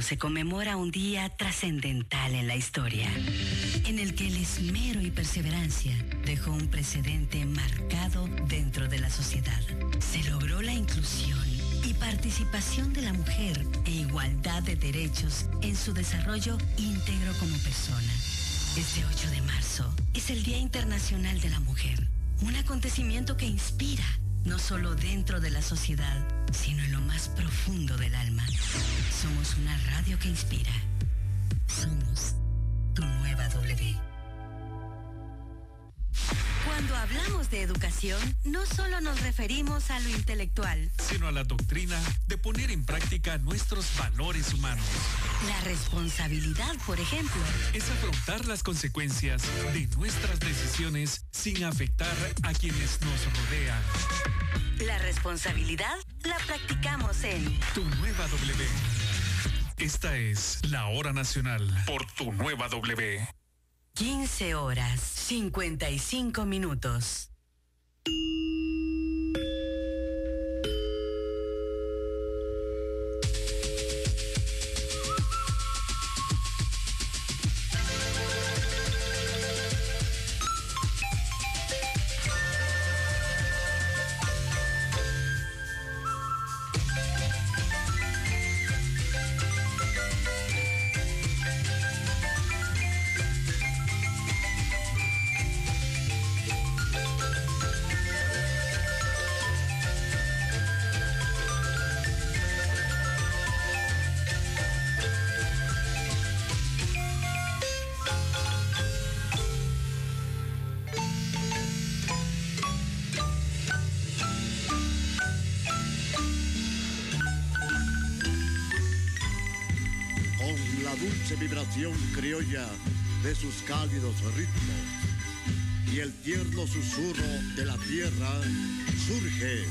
se conmemora un día trascendental en la historia, en el que el esmero y perseverancia dejó un precedente marcado dentro de la sociedad. Se logró la inclusión y participación de la mujer e igualdad de derechos en su desarrollo íntegro como persona. Este 8 de marzo es el Día Internacional de la Mujer, un acontecimiento que inspira no solo dentro de la sociedad, sino en lo más profundo del alma. Somos una radio que inspira. Somos tu nueva W. Cuando hablamos de educación, no solo nos referimos a lo intelectual, sino a la doctrina de poner en práctica nuestros valores humanos. La responsabilidad, por ejemplo, es afrontar las consecuencias de nuestras decisiones sin afectar a quienes nos rodean. La responsabilidad la practicamos en Tu Nueva W. Esta es la hora nacional por Tu Nueva W. 15 horas 55 minutos. Criolla de sus cálidos ritmos. Y el tierno susurro de la tierra surge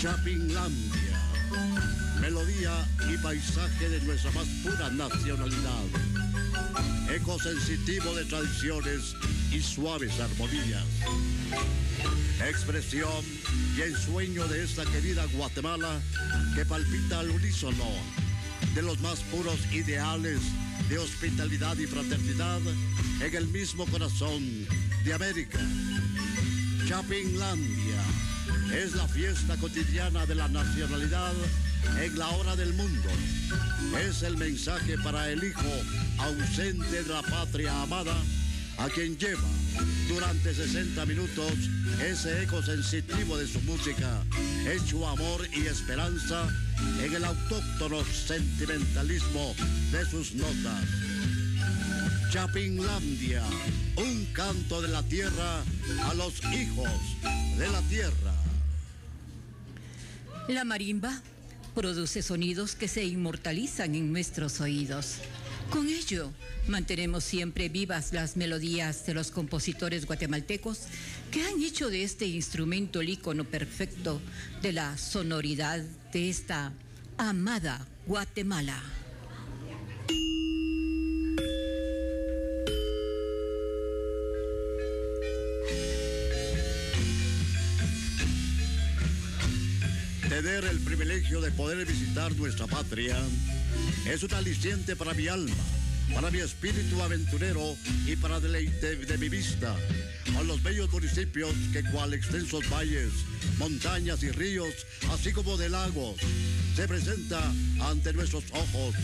Chapinlandia, melodía y paisaje de nuestra más pura nacionalidad, eco sensitivo de tradiciones y suaves armonías, expresión y ensueño de esta querida Guatemala que palpita al unísono de los más puros ideales de hospitalidad y fraternidad en el mismo corazón de América. Chapinlandia es la fiesta cotidiana de la nacionalidad en la hora del mundo. Es el mensaje para el hijo ausente de la patria amada a quien lleva durante 60 minutos ese eco sensitivo de su música, hecho amor y esperanza en el autóctono sentimentalismo de sus notas. Chapinlandia, un canto de la tierra a los hijos de la tierra. La marimba produce sonidos que se inmortalizan en nuestros oídos. Con ello, mantenemos siempre vivas las melodías de los compositores guatemaltecos que han hecho de este instrumento el icono perfecto de la sonoridad de esta amada Guatemala. El privilegio de poder visitar nuestra patria es un aliciente para mi alma, para mi espíritu aventurero y para deleite de mi vista a los bellos municipios que cual extensos valles, montañas y ríos, así como de lagos, se presenta ante nuestros ojos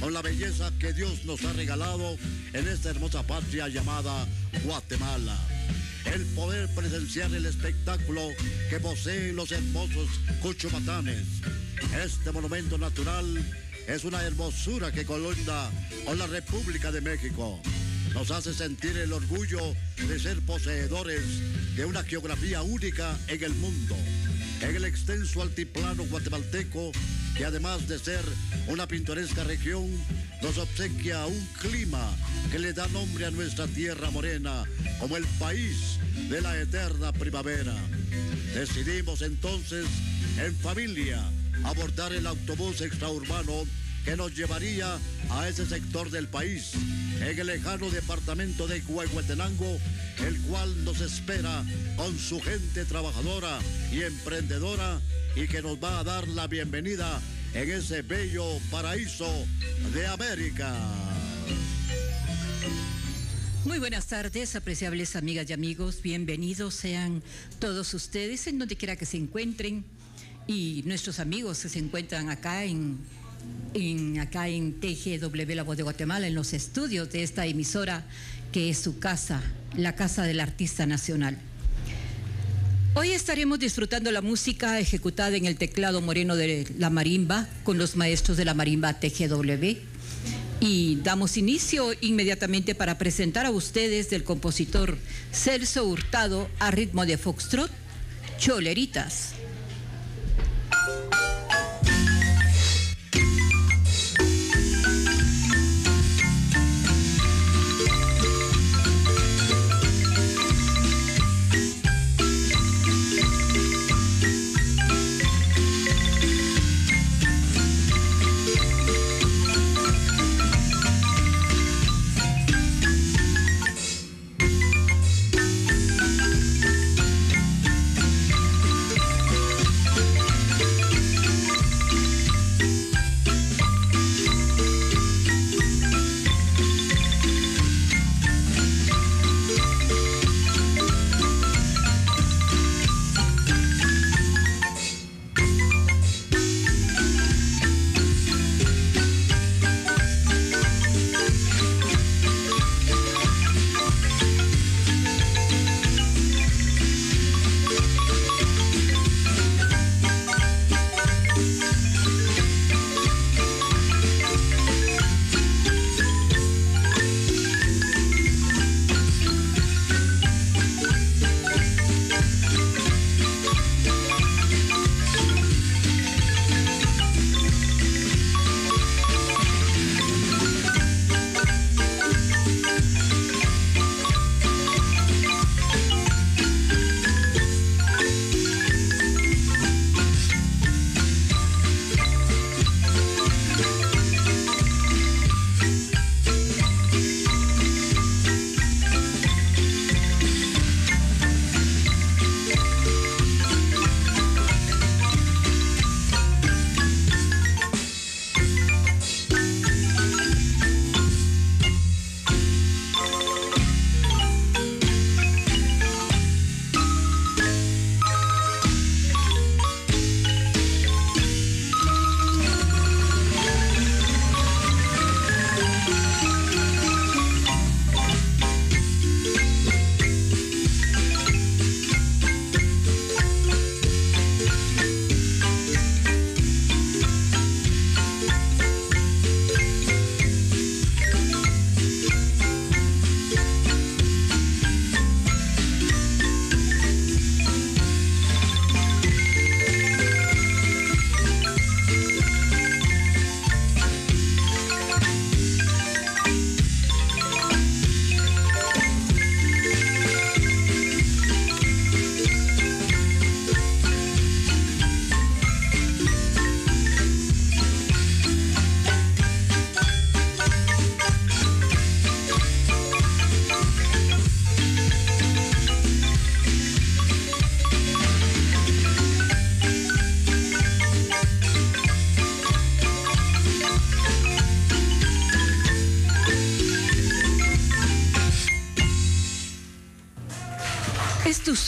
con la belleza que Dios nos ha regalado en esta hermosa patria llamada Guatemala. El poder presenciar el espectáculo que poseen los hermosos Cuchumatanes. Este monumento natural es una hermosura que colonda con la República de México. Nos hace sentir el orgullo de ser poseedores de una geografía única en el mundo, en el extenso altiplano guatemalteco, que además de ser una pintoresca región, nos obsequia un clima que le da nombre a nuestra tierra morena como el país de la eterna primavera. Decidimos entonces, en familia, abordar el autobús extraurbano que nos llevaría a ese sector del país, en el lejano departamento de Huehuetenango, el cual nos espera con su gente trabajadora y emprendedora y que nos va a dar la bienvenida en ese bello paraíso de América. Muy buenas tardes, apreciables amigas y amigos. Bienvenidos sean todos ustedes en donde quiera que se encuentren y nuestros amigos que se encuentran acá en, en, acá en TGW La Voz de Guatemala, en los estudios de esta emisora que es su casa, la casa del artista nacional. Hoy estaremos disfrutando la música ejecutada en el teclado moreno de la marimba con los maestros de la marimba TGW. Y damos inicio inmediatamente para presentar a ustedes del compositor Celso Hurtado a ritmo de foxtrot, Choleritas.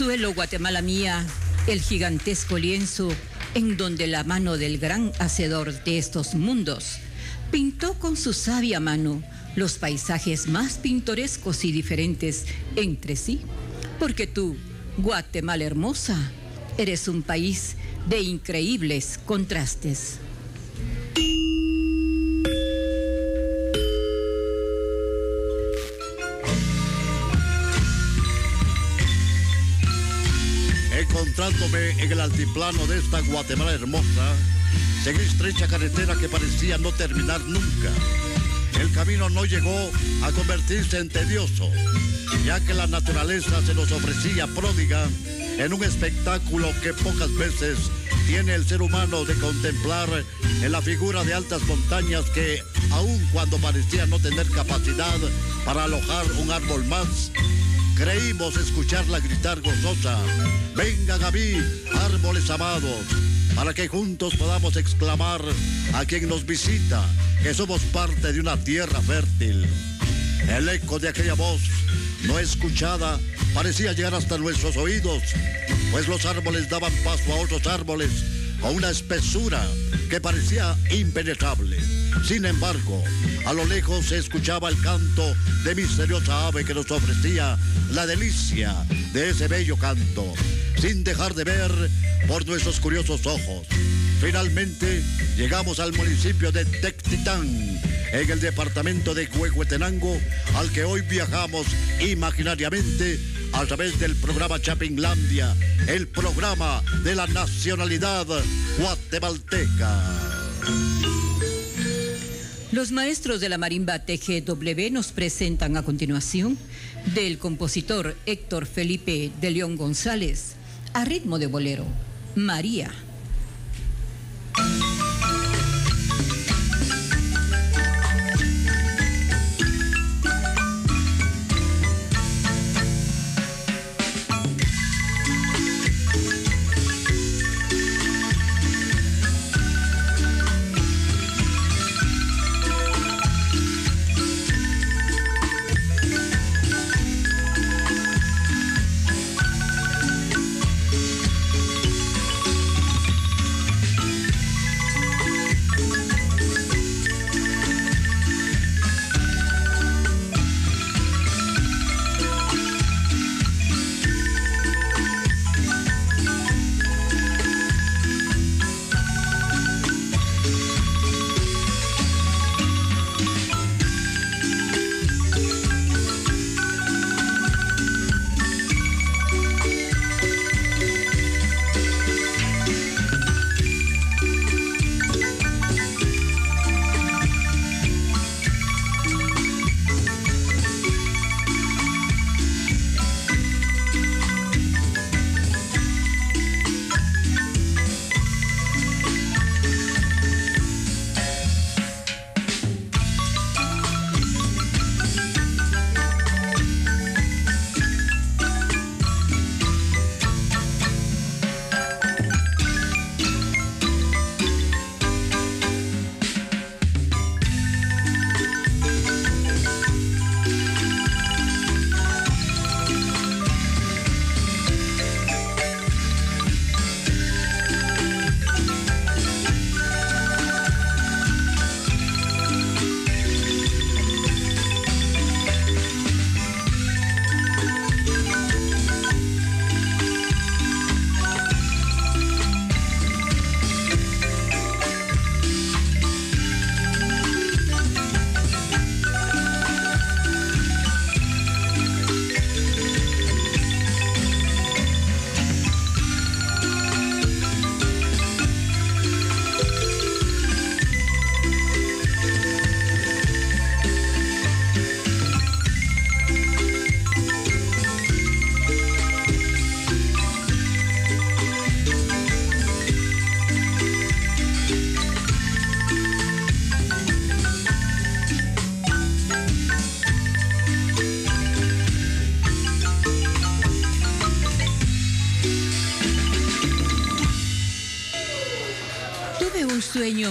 Suelo, Guatemala mía, el gigantesco lienzo en donde la mano del gran hacedor de estos mundos pintó con su sabia mano los paisajes más pintorescos y diferentes entre sí, porque tú, Guatemala hermosa, eres un país de increíbles contrastes. En el altiplano de esta Guatemala hermosa, seguí estrecha carretera que parecía no terminar nunca. El camino no llegó a convertirse en tedioso, ya que la naturaleza se nos ofrecía pródiga en un espectáculo que pocas veces tiene el ser humano de contemplar en la figura de altas montañas que, aun cuando parecía no tener capacidad para alojar un árbol más, creímos escucharla gritar gozosa. Vengan a mí, árboles amados, para que juntos podamos exclamar a quien nos visita que somos parte de una tierra fértil. El eco de aquella voz no escuchada parecía llegar hasta nuestros oídos, pues los árboles daban paso a otros árboles con una espesura que parecía impenetrable. Sin embargo, a lo lejos se escuchaba el canto de misteriosa ave que nos ofrecía la delicia de ese bello canto, sin dejar de ver por nuestros curiosos ojos. Finalmente llegamos al municipio de Tectitán, en el departamento de Huehuetenango, al que hoy viajamos imaginariamente a través del programa Chapinlandia, el programa de la nacionalidad guatemalteca. Los maestros de la marimba TGW nos presentan a continuación del compositor Héctor Felipe de León González, a ritmo de bolero, María.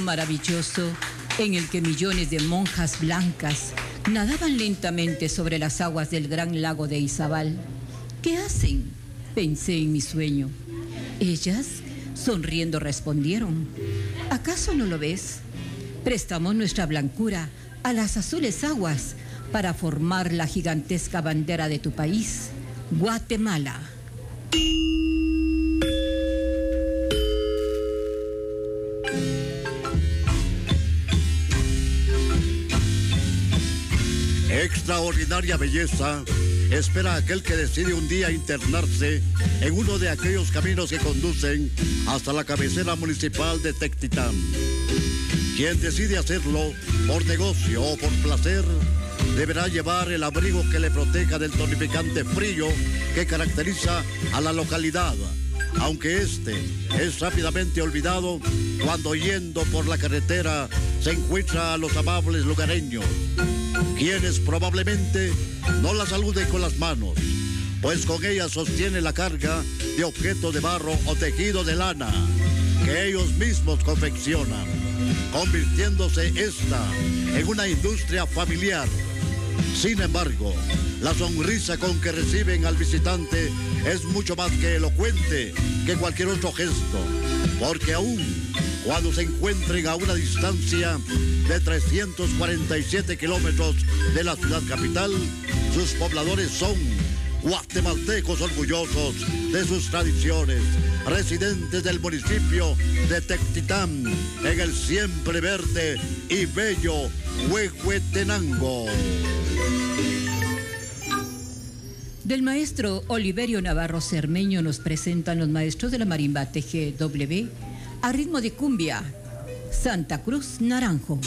Maravilloso en el que millones de monjas blancas nadaban lentamente sobre las aguas del gran lago de Izabal. ¿Qué hacen? Pensé en mi sueño. Ellas, sonriendo, respondieron, ¿acaso no lo ves? Prestamos nuestra blancura a las azules aguas para formar la gigantesca bandera de tu país, Guatemala. Extraordinaria belleza espera aquel que decide un día internarse en uno de aquellos caminos que conducen hasta la cabecera municipal de Tectitán. Quien decide hacerlo por negocio o por placer deberá llevar el abrigo que le proteja del tonificante frío que caracteriza a la localidad, aunque este es rápidamente olvidado cuando yendo por la carretera se encuentra a los amables lugareños quienes probablemente no la saluden con las manos, pues con ella sostiene la carga de objeto de barro o tejido de lana. que ellos mismos confeccionan, convirtiéndose esta en una industria familiar. Sin embargo, la sonrisa con que reciben al visitante es mucho más que elocuente que cualquier otro gesto, porque aún cuando se encuentren a una distancia de 347 kilómetros de la ciudad capital, sus pobladores son guatemaltecos orgullosos de sus tradiciones, residentes del municipio de Tectitán, en el siempre verde y bello Huehuetenango. Del maestro Oliverio Navarro Cermeño nos presentan los maestros de la marimba TGW a ritmo de cumbia, Santa Cruz Naranjo.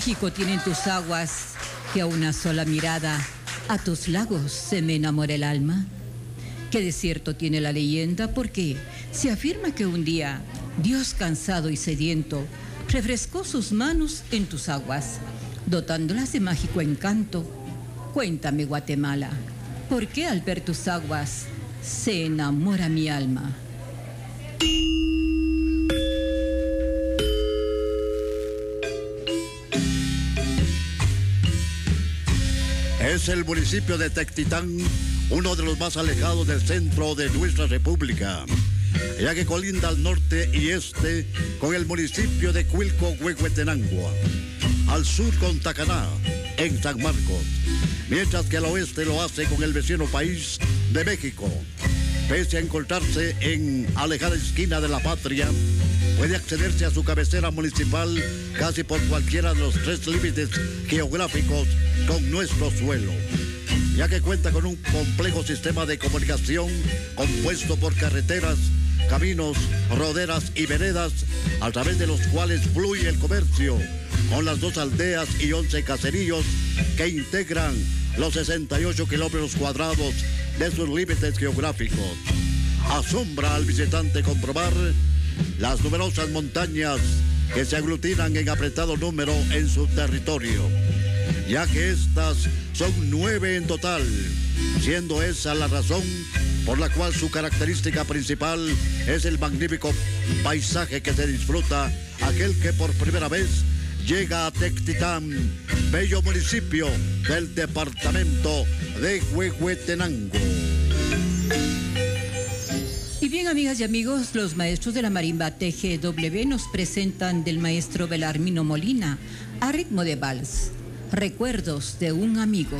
Mágico tienen tus aguas que a una sola mirada a tus lagos se me enamora el alma? ¿Qué desierto tiene la leyenda? Porque se afirma que un día Dios cansado y sediento refrescó sus manos en tus aguas, dotándolas de mágico encanto. Cuéntame, Guatemala, ¿por qué al ver tus aguas se enamora mi alma? Es el municipio de Tectitán, uno de los más alejados del centro de nuestra república. ya que colinda al norte y este con el municipio de Cuilco, Huehuetenango, al sur con Tacaná, en San Marcos, mientras que al oeste lo hace con el vecino país de México. Pese a encontrarse en alejada esquina de la patria, puede accederse a su cabecera municipal casi por cualquiera de los tres límites geográficos con nuestro suelo, ya que cuenta con un complejo sistema de comunicación compuesto por carreteras, caminos, roderas y veredas, a través de los cuales fluye el comercio, con las dos aldeas y 11 caseríos que integran los 68 kilómetros cuadrados de sus límites geográficos. Asombra al visitante comprobar las numerosas montañas que se aglutinan en apretado número en su territorio, ya que estas son nueve en total, siendo esa la razón por la cual su característica principal es el magnífico paisaje que se disfruta aquel que por primera vez llega a Tectitán, bello municipio del departamento de Huehuetenango. Bien, amigas y amigos, los maestros de la marimba TGW nos presentan del maestro Belarmino Molina a ritmo de vals. Recuerdos de un amigo.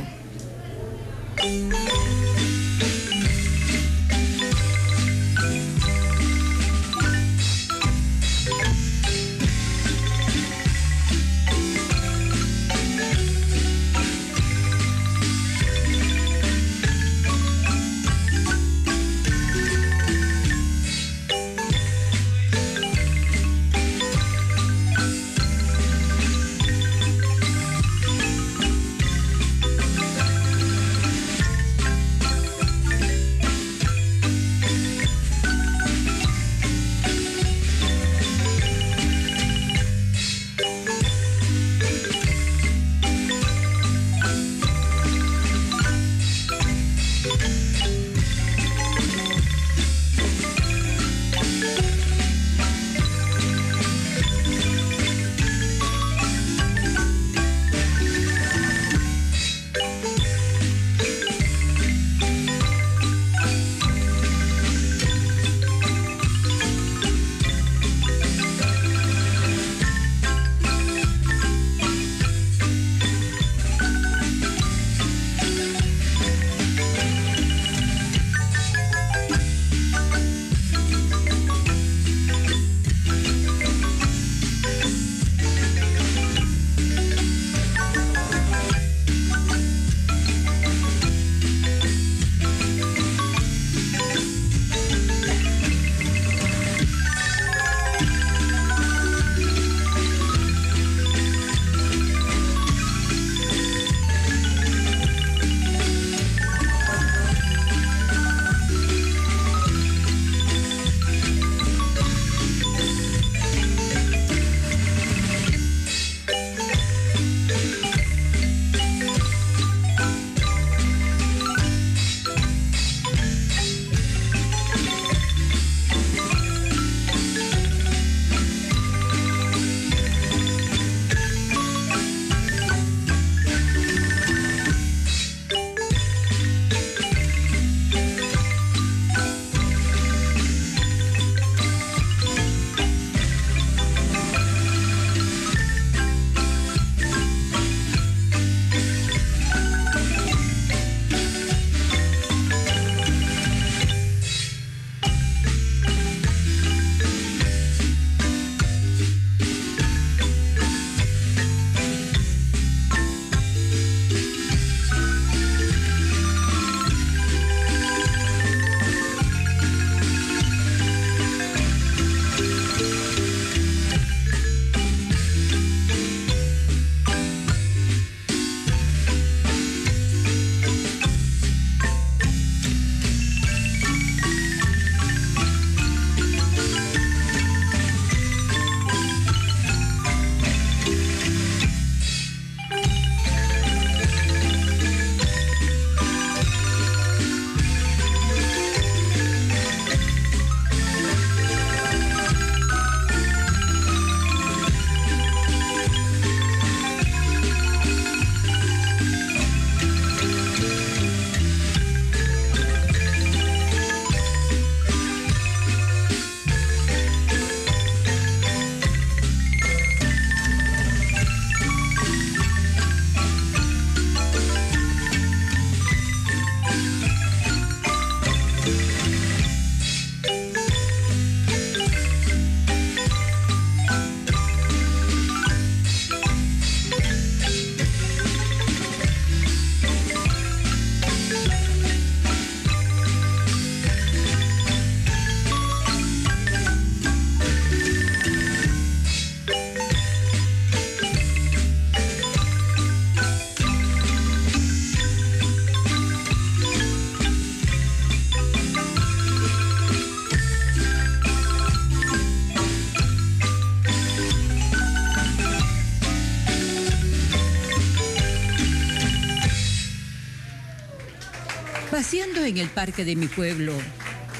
En el parque de mi pueblo,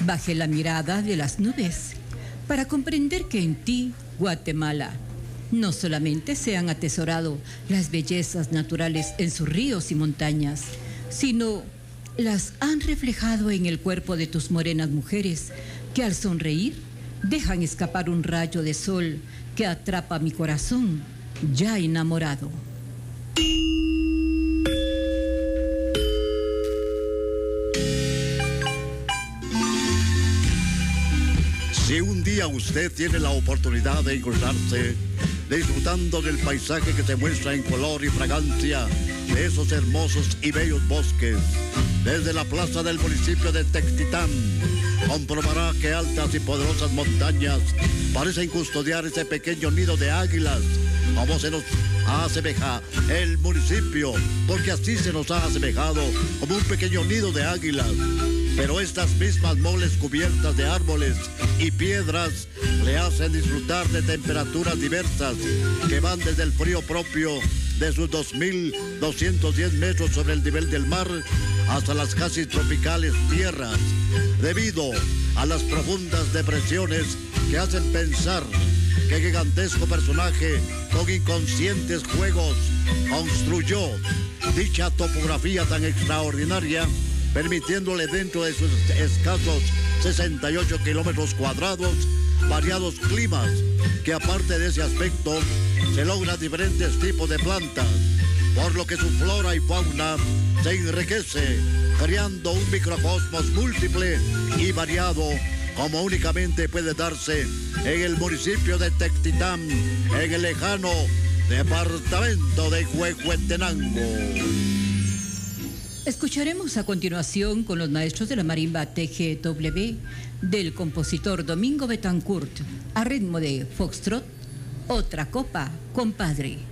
bajé la mirada de las nubes para comprender que en ti, Guatemala, no solamente se han atesorado las bellezas naturales en sus ríos y montañas, sino las han reflejado en el cuerpo de tus morenas mujeres que al sonreír dejan escapar un rayo de sol que atrapa mi corazón ya enamorado. Un día usted tiene la oportunidad de encontrarse disfrutando del paisaje que se muestra en color y fragancia de esos hermosos y bellos bosques, desde la plaza del municipio de Textitán, comprobará que altas y poderosas montañas parecen custodiar ese pequeño nido de águilas, como se nos asemeja el municipio, porque así se nos ha asemejado como un pequeño nido de águilas pero estas mismas moles cubiertas de árboles y piedras le hacen disfrutar de temperaturas diversas que van desde el frío propio de sus 2.210 metros sobre el nivel del mar hasta las casi tropicales tierras, debido a las profundas depresiones que hacen pensar que gigantesco personaje con inconscientes juegos construyó dicha topografía tan extraordinaria permitiéndole dentro de sus escasos 68 kilómetros cuadrados variados climas, que aparte de ese aspecto se logran diferentes tipos de plantas, por lo que su flora y fauna se enriquece, creando un microcosmos múltiple y variado como únicamente puede darse en el municipio de Textitán, en el lejano departamento de Huehuetenango. Escucharemos a continuación con los maestros de la marimba TGW del compositor Domingo Betancourt a ritmo de Foxtrot, Otra Copa, compadre.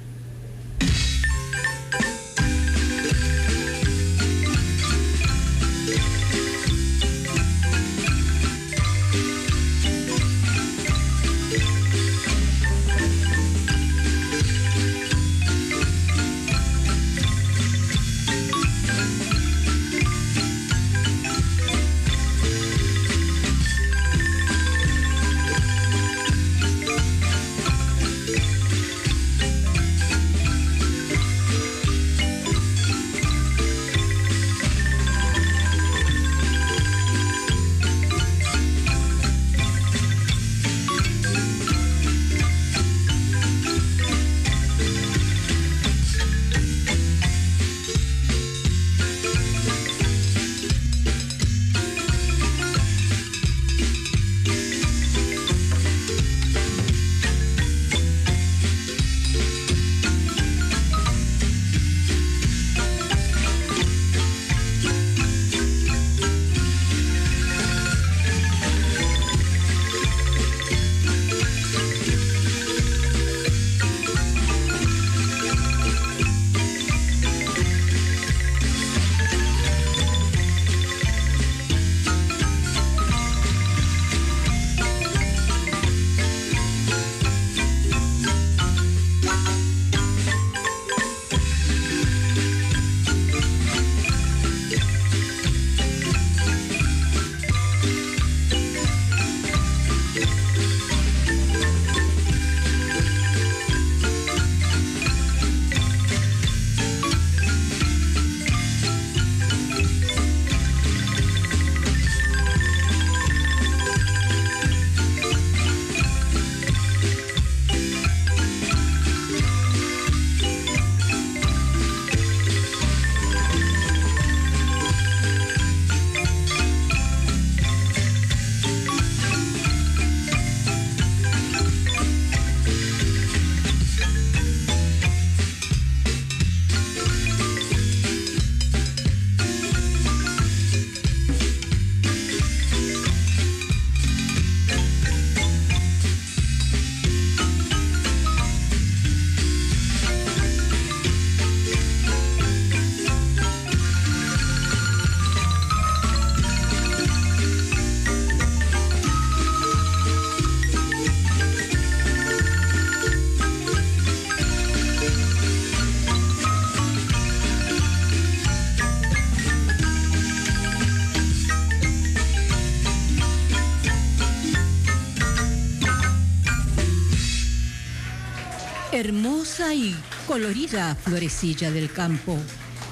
Colorida florecilla del campo,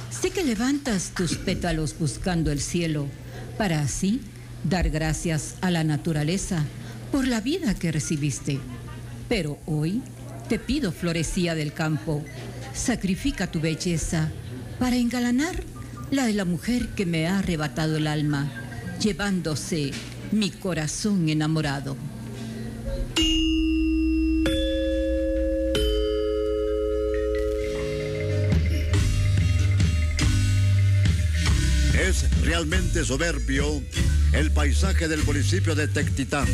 sé que levantas tus pétalos buscando el cielo para así dar gracias a la naturaleza por la vida que recibiste. Pero hoy te pido, florecía del campo, sacrifica tu belleza para engalanar la de la mujer que me ha arrebatado el alma, llevándose mi corazón enamorado. Es realmente soberbio el paisaje del municipio de Tectitán.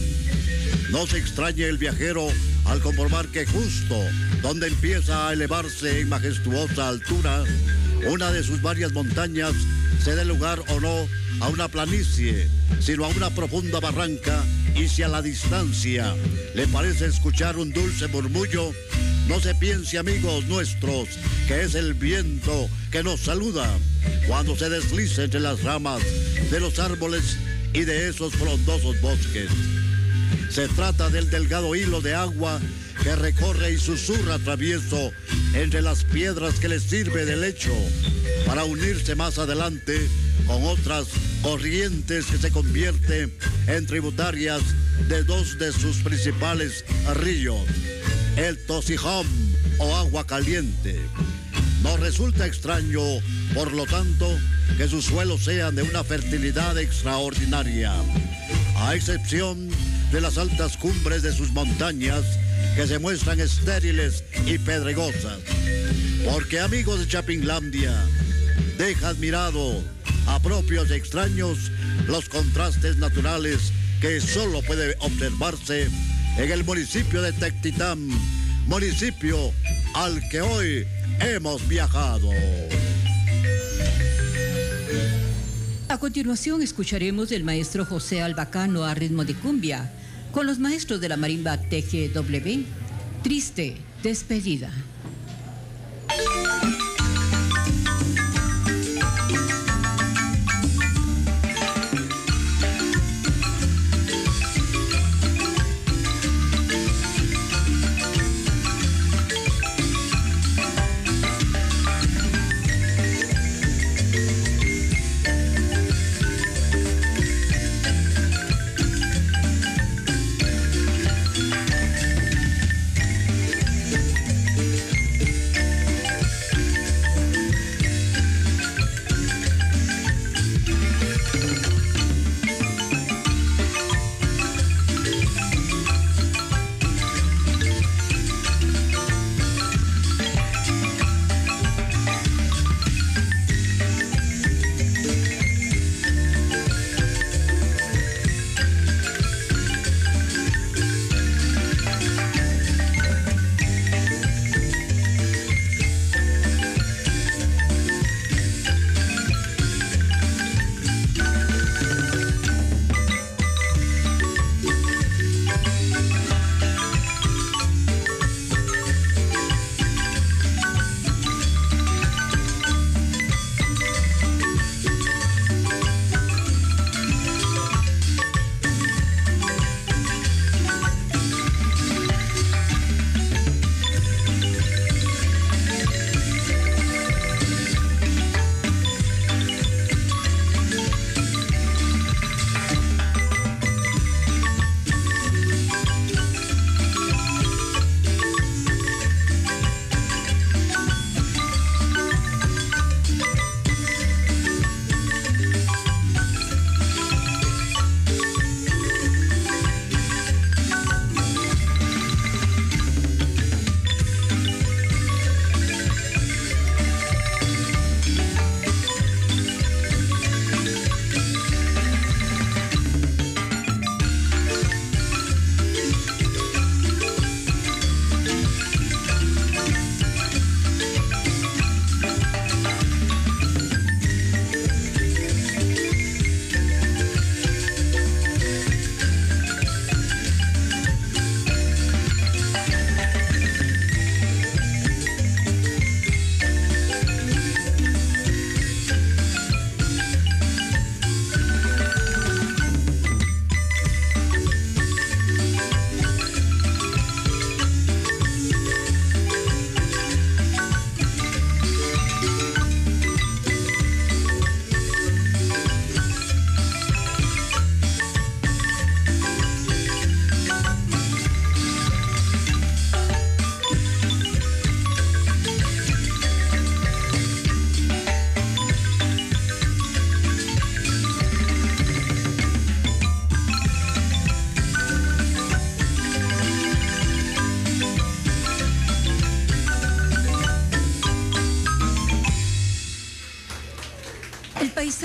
No se extrañe el viajero al comprobar que justo donde empieza a elevarse en majestuosa altura, una de sus varias montañas se dé lugar o no a una planicie, sino a una profunda barranca, y si a la distancia le parece escuchar un dulce murmullo, no se piense, amigos nuestros, que es el viento que nos saluda cuando se desliza entre las ramas de los árboles y de esos frondosos bosques. Se trata del delgado hilo de agua que recorre y susurra travieso entre las piedras que le sirve de lecho para unirse más adelante con otras corrientes que se convierten en tributarias de dos de sus principales ríos, el Tosijón o agua caliente. Nos resulta extraño, por lo tanto, que sus suelos sean de una fertilidad extraordinaria, a excepción de las altas cumbres de sus montañas que se muestran estériles y pedregosas. Porque amigos de Chapinlandia, deja admirado a propios y extraños los contrastes naturales que solo puede observarse en el municipio de Tectitán, municipio al que hoy hemos viajado. A continuación escucharemos del maestro José Albacano a ritmo de cumbia con los maestros de la marimba TGW. Triste despedida.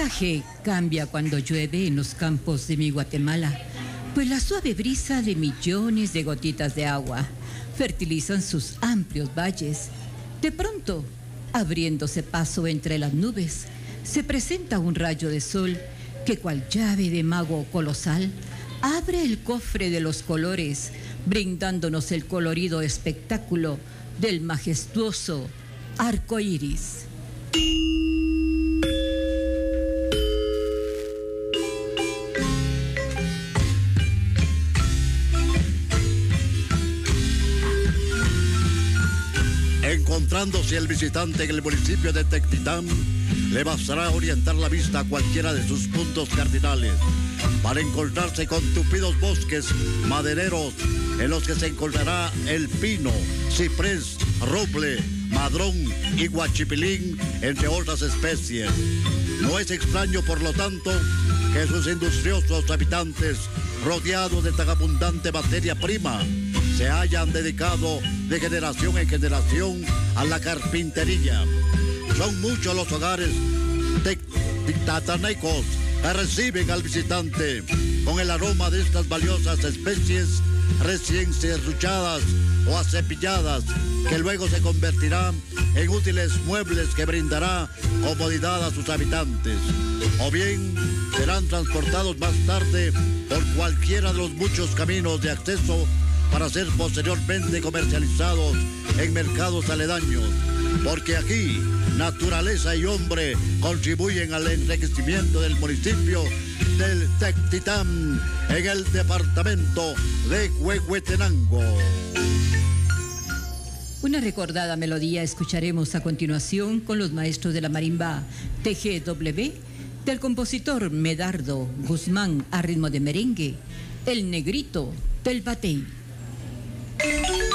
Paisaje cambia cuando llueve en los campos de mi Guatemala, pues la suave brisa de millones de gotitas de agua fertilizan sus amplios valles. De pronto, abriéndose paso entre las nubes, se presenta un rayo de sol que cual llave de mago colosal abre el cofre de los colores, brindándonos el colorido espectáculo del majestuoso arco iris. Encontrándose el visitante en el municipio de Tectitán, le bastará orientar la vista a cualquiera de sus puntos cardinales para encontrarse con tupidos bosques madereros en los que se encontrará el pino, ciprés, roble, madrón y guachipilín, entre otras especies. No es extraño, por lo tanto, que sus industriosos habitantes, rodeados de tan abundante materia prima, se hayan dedicado de generación en generación a la carpintería. Son muchos los hogares tatanecos que reciben al visitante con el aroma de estas valiosas especies recién serruchadas o acepilladas que luego se convertirán en útiles muebles que brindará comodidad a sus habitantes. O bien serán transportados más tarde por cualquiera de los muchos caminos de acceso para ser posteriormente comercializados en mercados aledaños. Porque aquí naturaleza y hombre contribuyen al enriquecimiento del municipio del Tectitán en el departamento de Huehuetenango. Una recordada melodía escucharemos a continuación con los maestros de la marimba TGW del compositor Medardo Guzmán a ritmo de merengue, El Negrito del Batey. Dime,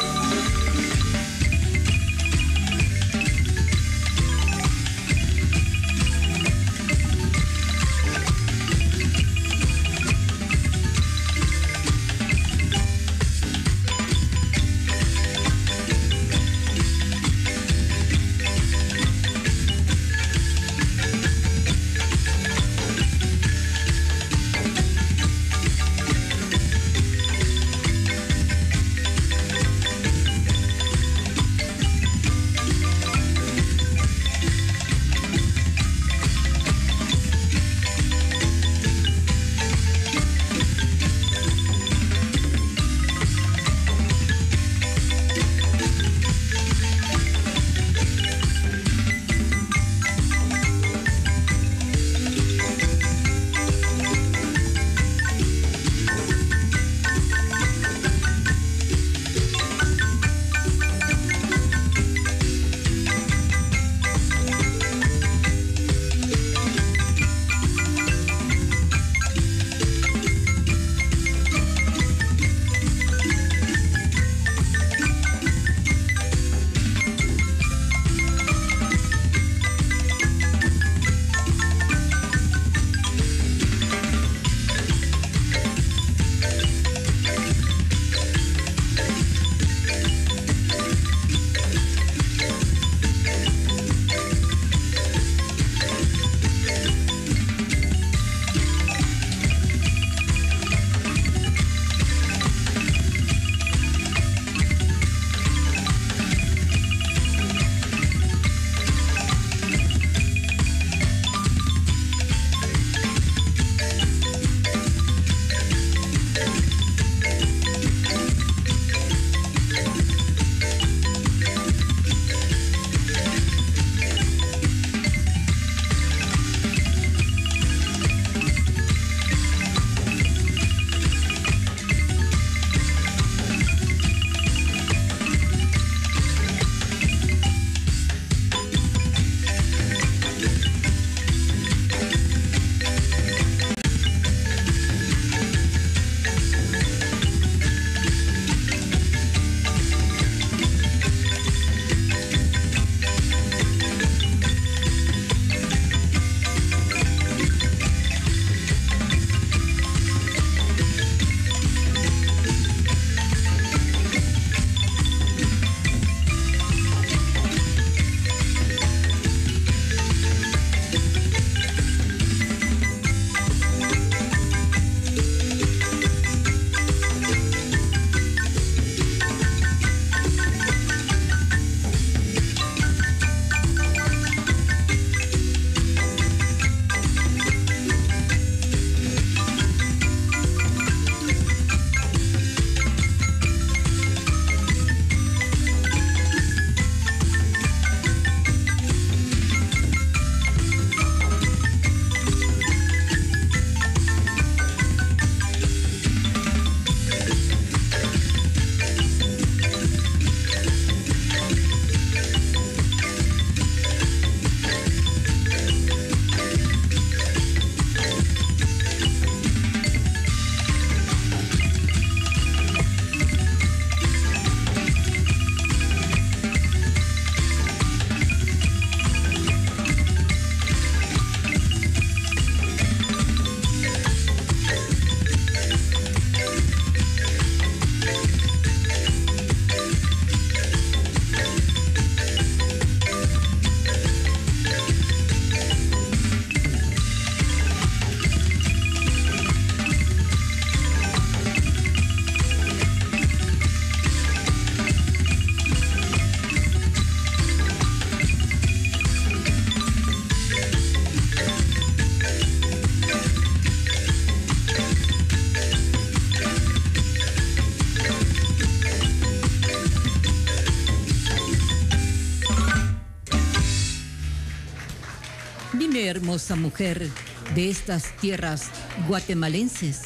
mujer de estas tierras guatemalenses,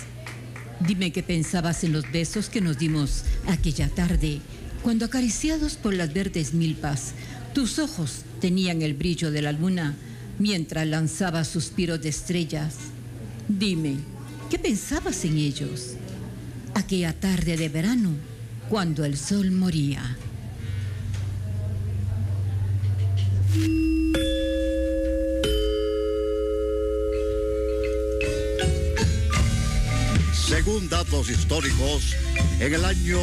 dime qué pensabas en los besos que nos dimos aquella tarde, cuando acariciados por las verdes milpas, tus ojos tenían el brillo de la luna mientras lanzaba suspiros de estrellas. Dime, ¿qué pensabas en ellos? Aquella tarde de verano, cuando el sol moría. Datos históricos, en el año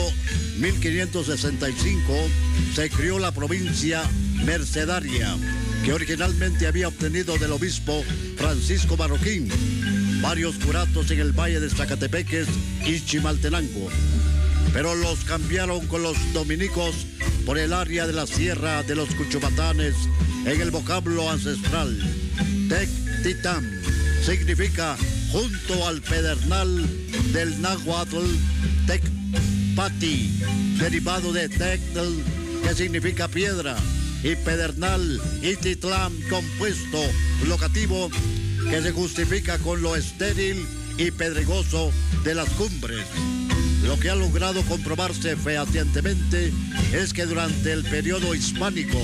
1565 se crió la provincia mercedaria, que originalmente había obtenido del obispo Francisco Marroquín. Varios curatos en el valle de Zacatepeques y Chimaltenango, pero los cambiaron con los dominicos por el área de la sierra de los Cuchumatanes en el vocablo ancestral. Tec Titán significa junto al pedernal del náhuatl Tecpati, derivado de Tectel, que significa piedra, y pedernal y titlán compuesto locativo que se justifica con lo estéril y pedregoso de las cumbres. Lo que ha logrado comprobarse fehacientemente es que durante el periodo hispánico,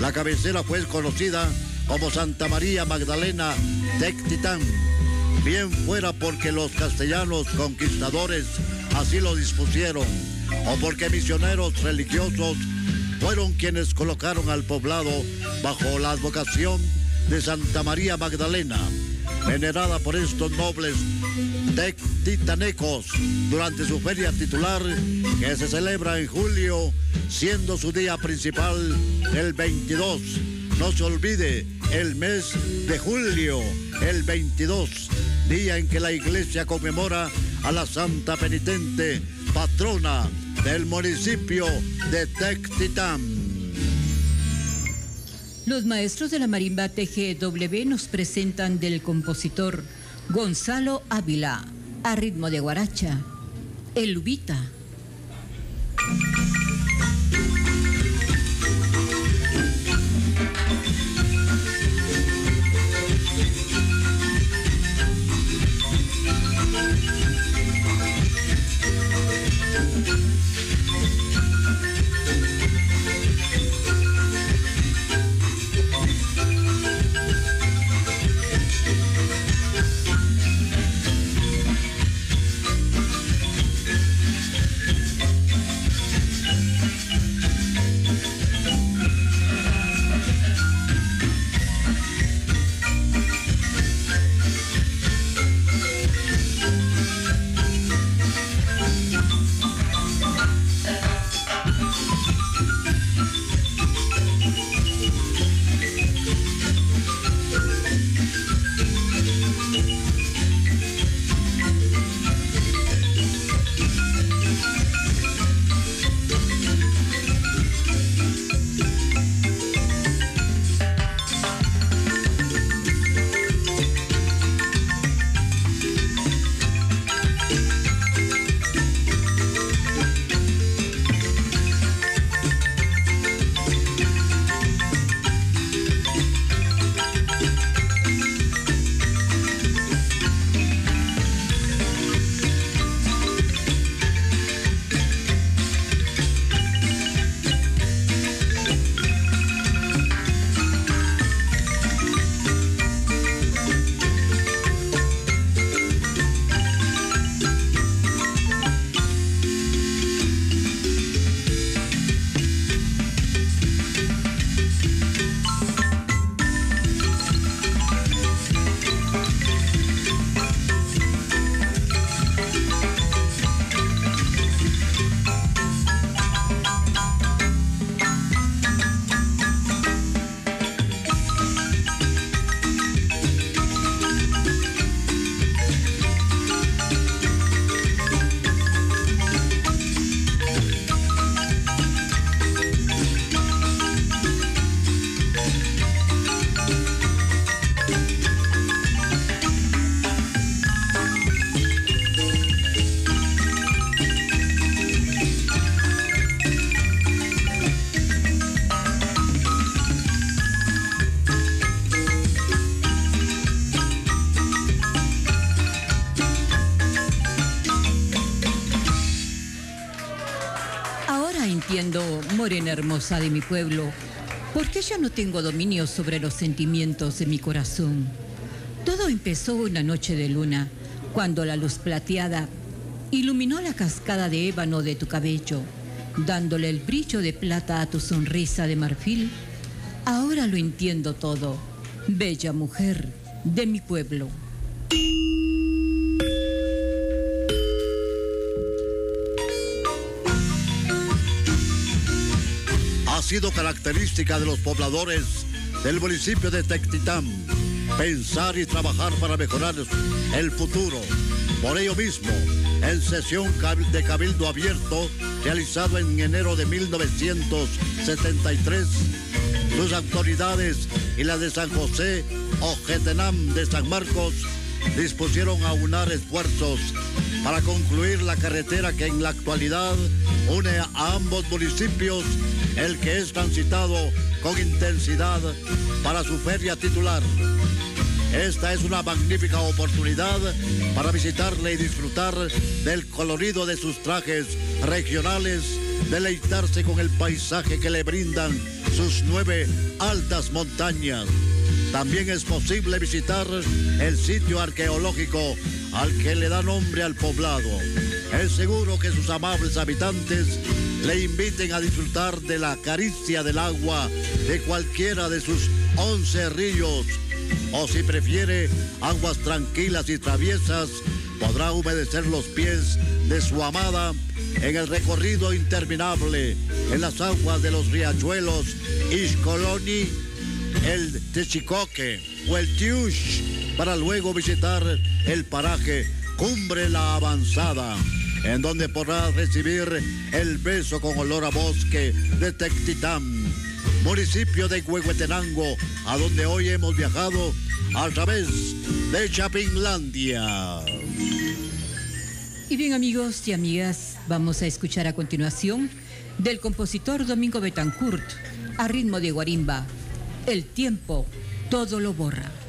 la cabecera fue conocida como Santa María Magdalena Tectitán, bien fuera porque los castellanos conquistadores así lo dispusieron, o porque misioneros religiosos fueron quienes colocaron al poblado bajo la advocación de Santa María Magdalena, venerada por estos nobles titanecos durante su feria titular que se celebra en julio, siendo su día principal el 22. No se olvide el mes de julio, el 22, día en que la iglesia conmemora a la Santa Penitente, patrona del municipio de Tectitán. Los maestros de la marimba TGW nos presentan del compositor Gonzalo Ávila, a ritmo de guaracha, El Lubita. Morena hermosa de mi pueblo, ¿por qué ya no tengo dominio sobre los sentimientos de mi corazón? Todo empezó una noche de luna, cuando la luz plateada iluminó la cascada de ébano de tu cabello, dándole el brillo de plata a tu sonrisa de marfil. Ahora lo entiendo todo, bella mujer de mi pueblo. Sido característica de los pobladores del municipio de Tectitán pensar y trabajar para mejorar el futuro. Por ello mismo, en sesión de Cabildo Abierto, realizado en enero de 1973, sus autoridades y las de San José o Getenam de San Marcos dispusieron a unar esfuerzos para concluir la carretera que en la actualidad une a ambos municipios, el que es transitado con intensidad para su feria titular. Esta es una magnífica oportunidad para visitarle y disfrutar del colorido de sus trajes regionales, deleitarse con el paisaje que le brindan sus nueve altas montañas. También es posible visitar el sitio arqueológico al que le da nombre al poblado. Es seguro que sus amables habitantes le inviten a disfrutar de la caricia del agua de cualquiera de sus once ríos. O si prefiere aguas tranquilas y traviesas, podrá humedecer los pies de su amada en el recorrido interminable en las aguas de los riachuelos Iscoloni, el Techicoque o el Tiush, para luego visitar el paraje Cumbre La Avanzada, en donde podrá recibir el beso con olor a bosque de Tectitán municipio de Huehuetenango, a donde hoy hemos viajado a través de Chapinlandia. Y bien amigos y amigas, vamos a escuchar a continuación del compositor Domingo Betancourt, a ritmo de guarimba, El tiempo todo lo borra.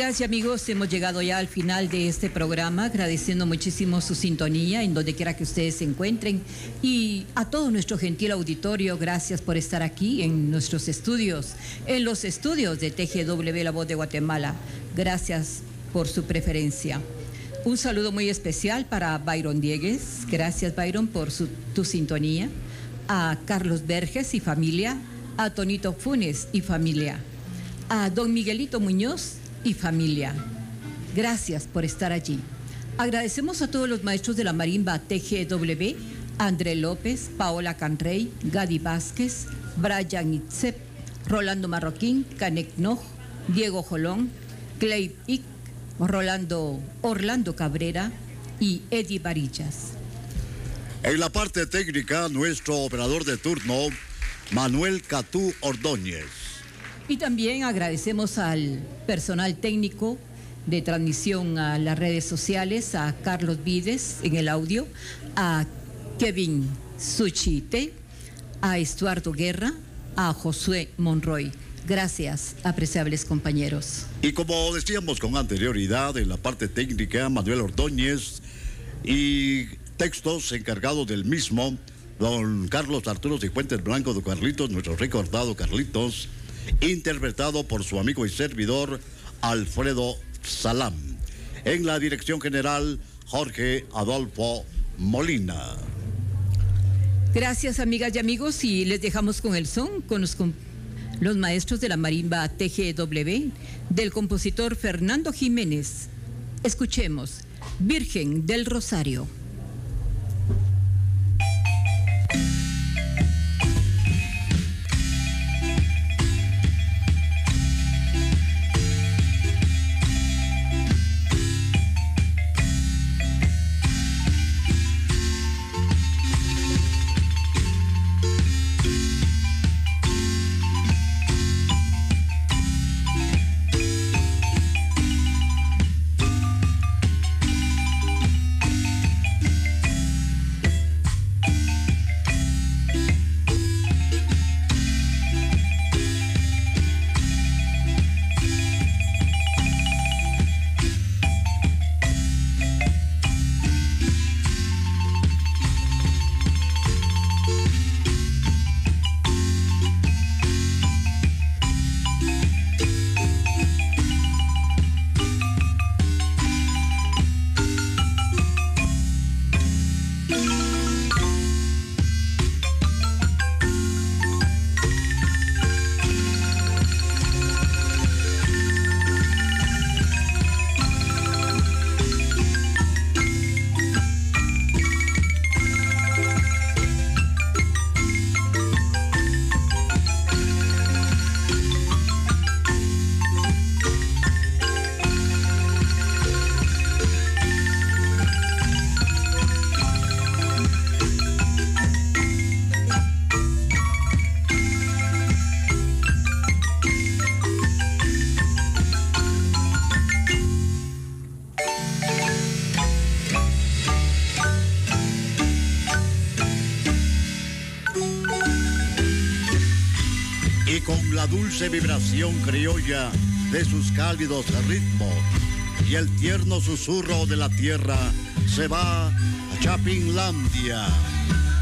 Amigas amigos, hemos llegado ya al final de este programa, agradeciendo muchísimo su sintonía en donde quiera que ustedes se encuentren. Y a todo nuestro gentil auditorio, gracias por estar aquí en nuestros estudios, en los estudios de TGW La Voz de Guatemala. Gracias por su preferencia. Un saludo muy especial para Byron Diegues. Gracias, Byron, por tu sintonía. A Carlos Verges y familia. A Tonito Funes y familia. A don Miguelito Muñoz y familia. Gracias por estar allí. Agradecemos a todos los maestros de la marimba TGW, André López, Paola Canrey, Gadi Vázquez, Brian Itzep, Rolando Marroquín, Canek Noj, Diego Jolón, Clay Ick, Rolando, Orlando Cabrera y Eddie Varillas. En la parte técnica, nuestro operador de turno, Manuel Catú Ordóñez. Y también agradecemos al personal técnico de transmisión a las redes sociales, a Carlos Vides en el audio, a Kevin Suchite, a Estuardo Guerra, a Josué Monroy. Gracias, apreciables compañeros. Y como decíamos con anterioridad, en la parte técnica, Manuel Ordóñez y textos encargados del mismo, don Carlos Arturo Cifuentes Blanco de Carlitos, nuestro recordado Carlitos, interpretado por su amigo y servidor Alfredo Salam. En la dirección general, Jorge Adolfo Molina. Gracias, amigas y amigos, y les dejamos con el son, con los, con los maestros de la marimba TGW, del compositor Fernando Jiménez. Escuchemos, Virgen del Rosario. Vibración criolla de sus cálidos ritmos. Y el tierno susurro de la tierra se va a Chapinlandia,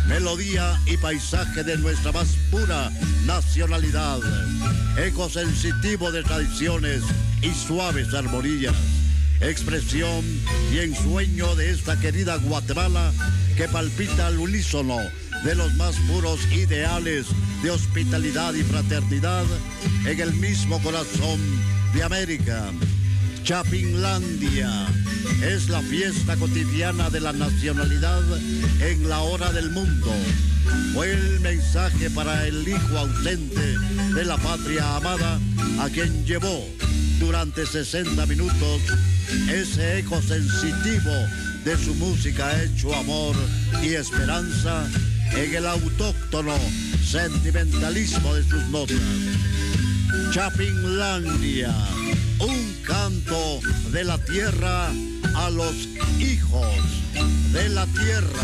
melodía y paisaje de nuestra más pura nacionalidad, eco sensitivo de tradiciones y suaves armonías, expresión y ensueño de esta querida Guatemala que palpita al unísono de los más puros ideales de hospitalidad y fraternidad en el mismo corazón de América. Chapinlandia es la fiesta cotidiana de la nacionalidad en la hora del mundo. Fue el mensaje para el hijo ausente de la patria amada a quien llevó durante 60 minutos ese eco sensitivo de su música hecho amor y esperanza en el autóctono sentimentalismo de sus notas. Chapinlandia, un canto de la tierra a los hijos de la tierra.